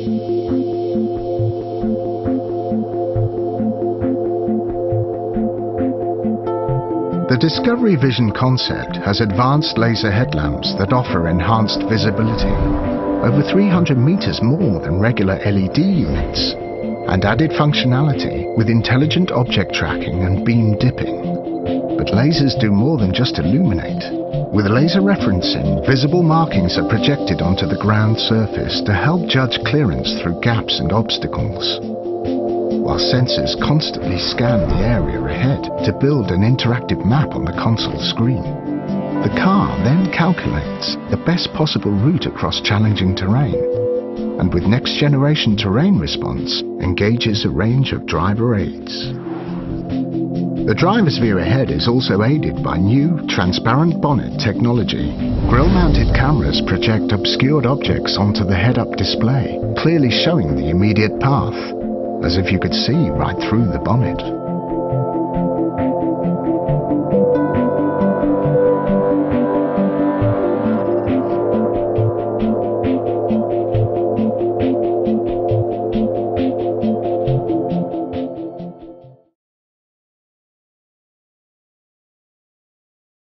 The Discovery Vision concept has advanced laser headlamps that offer enhanced visibility, over 300 meters more than regular LED units, and added functionality with intelligent object tracking and beam dipping. But lasers do more than just illuminate. With laser referencing, visible markings are projected onto the ground surface to help judge clearance through gaps and obstacles while sensors constantly scan the area ahead to build an interactive map on the console screen. The car then calculates the best possible route across challenging terrain, and with next generation terrain response, engages a range of driver aids. The driver's view ahead is also aided by new transparent bonnet technology. Grille-mounted cameras project obscured objects onto the head-up display, clearly showing the immediate path as if you could see right through the bonnet.